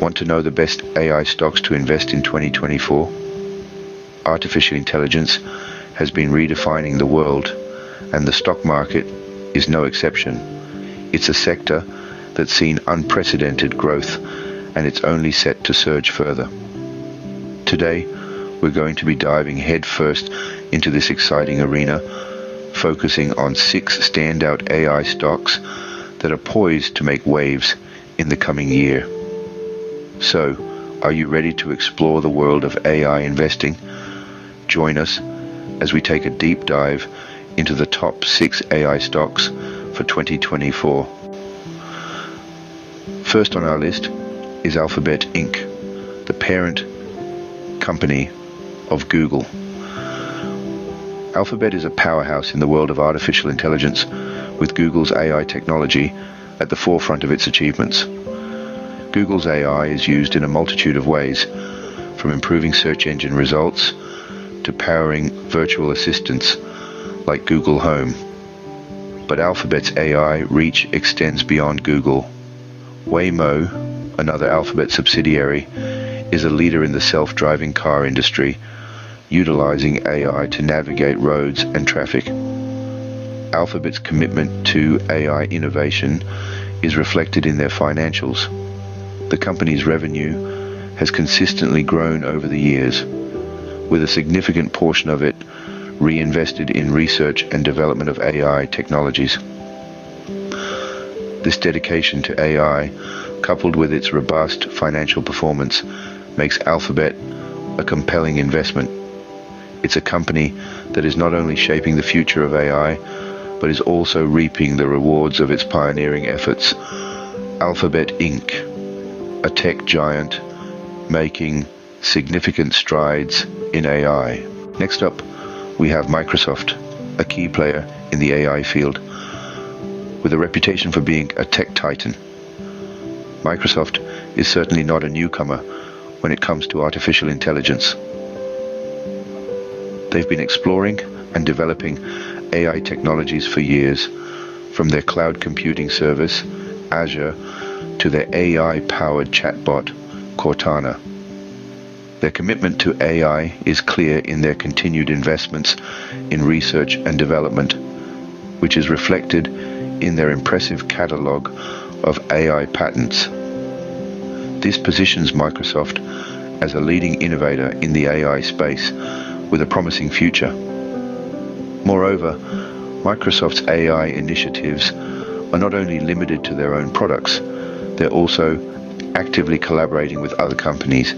Want to know the best AI stocks to invest in 2024? Artificial intelligence has been redefining the world, and the stock market is no exception. It's a sector that's seen unprecedented growth, and it's only set to surge further. Today, we're going to be diving headfirst into this exciting arena, focusing on six standout AI stocks that are poised to make waves in the coming year. So, are you ready to explore the world of AI investing? Join us as we take a deep dive into the top six AI stocks for 2024. First on our list is Alphabet Inc., the parent company of Google. Alphabet is a powerhouse in the world of artificial intelligence, with Google's AI technology at the forefront of its achievements. Google's AI is used in a multitude of ways, from improving search engine results to powering virtual assistants like Google Home. But Alphabet's AI reach extends beyond Google. Waymo, another Alphabet subsidiary, is a leader in the self-driving car industry utilizing AI to navigate roads and traffic. Alphabet's commitment to AI innovation is reflected in their financials. The company's revenue has consistently grown over the years, with a significant portion of it reinvested in research and development of AI technologies. This dedication to AI, coupled with its robust financial performance, makes Alphabet a compelling investment. It's a company that is not only shaping the future of AI, but is also reaping the rewards of its pioneering efforts. Alphabet Inc., a tech giant making significant strides in AI. Next up, we have Microsoft, a key player in the AI field, with a reputation for being a tech titan. Microsoft is certainly not a newcomer when it comes to artificial intelligence. They've been exploring and developing AI technologies for years, from their cloud computing service, Azure, to their AI-powered chatbot, Cortana. Their commitment to AI is clear in their continued investments in research and development, which is reflected in their impressive catalog of AI patents. This positions Microsoft as a leading innovator in the AI space with a promising future. Moreover, Microsoft's AI initiatives are not only limited to their own products, they're also actively collaborating with other companies,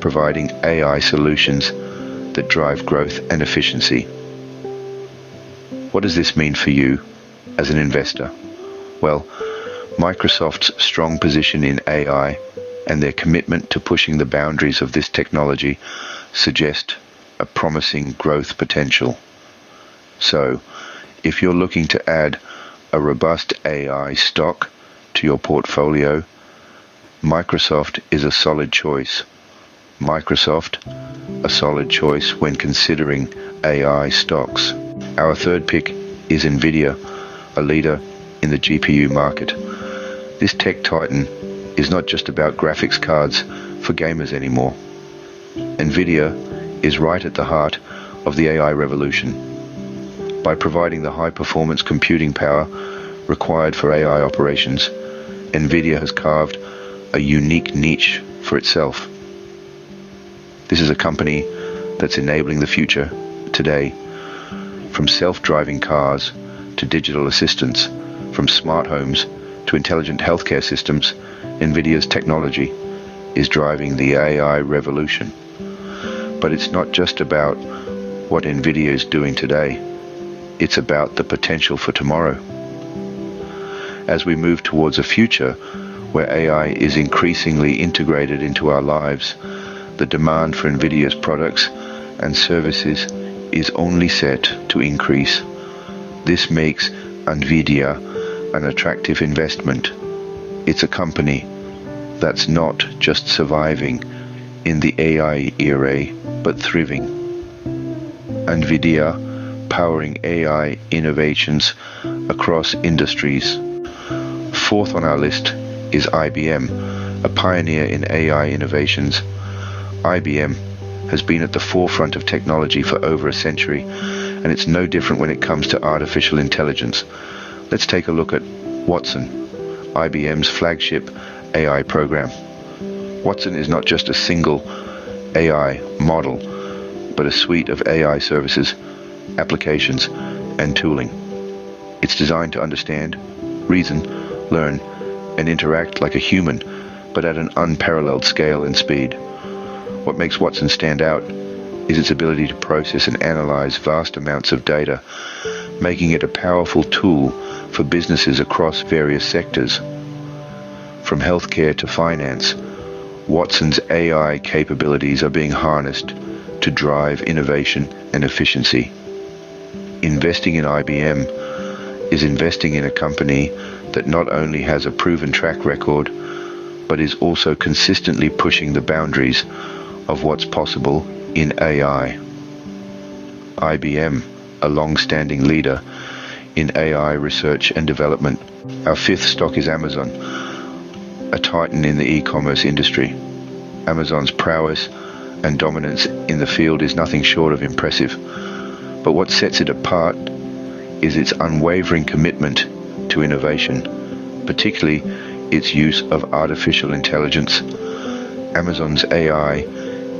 providing AI solutions that drive growth and efficiency. What does this mean for you as an investor? Well, Microsoft's strong position in AI and their commitment to pushing the boundaries of this technology suggest a promising growth potential. So, if you're looking to add a robust AI stock to your portfolio, Microsoft is a solid choice. Microsoft, a solid choice when considering AI stocks. Our third pick is Nvidia, a leader in the GPU market. This tech titan is not just about graphics cards for gamers anymore. Nvidia is right at the heart of the AI revolution. By providing the high performance computing power required for AI operations, Nvidia has carved a unique niche for itself. This is a company that's enabling the future today, from self-driving cars to digital assistants, from smart homes to intelligent healthcare systems, Nvidia's technology is driving the AI revolution. But it's not just about what Nvidia is doing today. It's about the potential for tomorrow. As we move towards a future where AI is increasingly integrated into our lives, the demand for Nvidia's products and services is only set to increase. This makes Nvidia an attractive investment. It's a company that's not just surviving in the AI era, but thriving. NVIDIA powering AI innovations across industries. Fourth on our list is IBM, a pioneer in AI innovations, IBM has been at the forefront of technology for over a century, and it's no different when it comes to artificial intelligence. Let's take a look at Watson, IBM's flagship AI program. Watson is not just a single AI model, but a suite of AI services, applications, and tooling. It's designed to understand, reason, learn, and interact like a human, but at an unparalleled scale and speed. What makes Watson stand out is its ability to process and analyze vast amounts of data, making it a powerful tool for businesses across various sectors. From healthcare to finance, Watson's AI capabilities are being harnessed to drive innovation and efficiency. Investing in IBM is investing in a company that not only has a proven track record, but is also consistently pushing the boundaries of what's possible in AI. IBM, a long-standing leader in AI research and development. Our fifth stock is Amazon, a titan in the e-commerce industry. Amazon's prowess and dominance in the field is nothing short of impressive. But what sets it apart is its unwavering commitment to innovation, particularly its use of artificial intelligence. Amazon's AI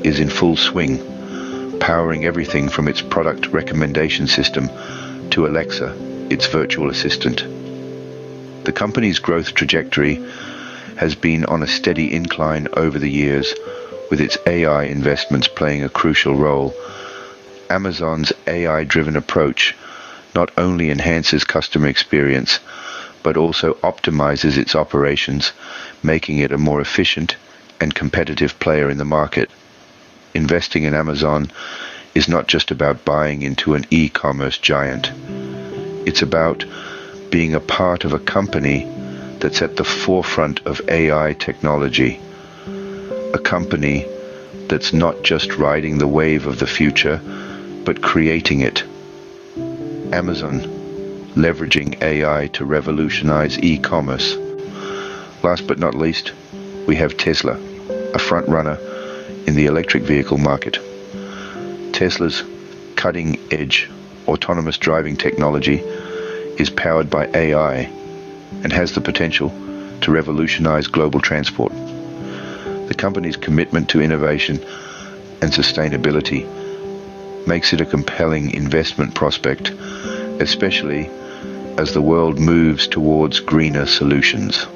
is in full swing, powering everything from its product recommendation system to Alexa, its virtual assistant. The company's growth trajectory has been on a steady incline over the years, with its AI investments playing a crucial role. Amazon's AI-driven approach not only enhances customer experience, but also optimizes its operations, making it a more efficient and competitive player in the market. Investing in Amazon is not just about buying into an e-commerce giant. It's about being a part of a company that's at the forefront of AI technology. A company that's not just riding the wave of the future, but creating it. Amazon, leveraging AI to revolutionize e-commerce. Last but not least, we have Tesla, a front runner in the electric vehicle market. Tesla's cutting-edge autonomous driving technology is powered by AI and has the potential to revolutionize global transport. The company's commitment to innovation and sustainability makes it a compelling investment prospect, especially as the world moves towards greener solutions.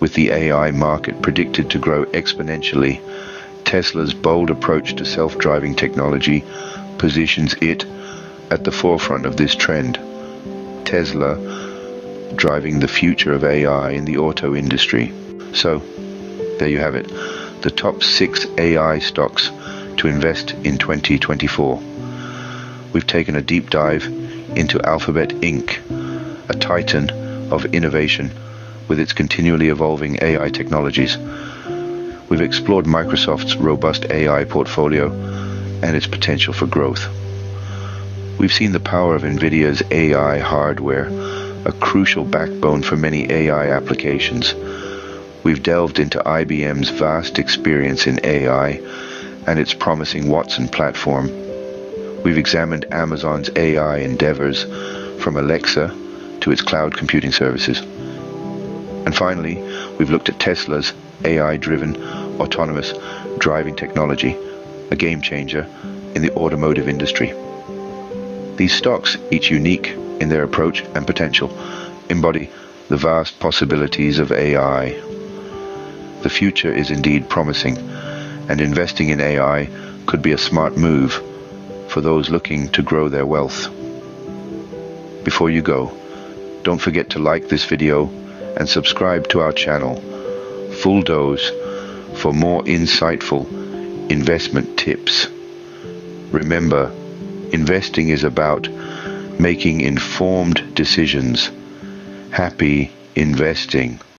With the AI market predicted to grow exponentially, Tesla's bold approach to self-driving technology positions it at the forefront of this trend. Tesla driving the future of AI in the auto industry. So, there you have it. The top six AI stocks to invest in 2024. We've taken a deep dive into Alphabet Inc., a titan of innovation with its continually evolving AI technologies. We've explored Microsoft's robust AI portfolio and its potential for growth. We've seen the power of NVIDIA's AI hardware, a crucial backbone for many AI applications. We've delved into IBM's vast experience in AI and its promising Watson platform. We've examined Amazon's AI endeavors from Alexa to its cloud computing services. And finally, we've looked at Tesla's AI-driven autonomous driving technology, a game changer in the automotive industry. These stocks, each unique in their approach and potential, embody the vast possibilities of AI. The future is indeed promising, and investing in AI could be a smart move for those looking to grow their wealth. Before you go, don't forget to like this video and subscribe to our channel, Full Dose, for more insightful investment tips. Remember, investing is about making informed decisions. Happy investing.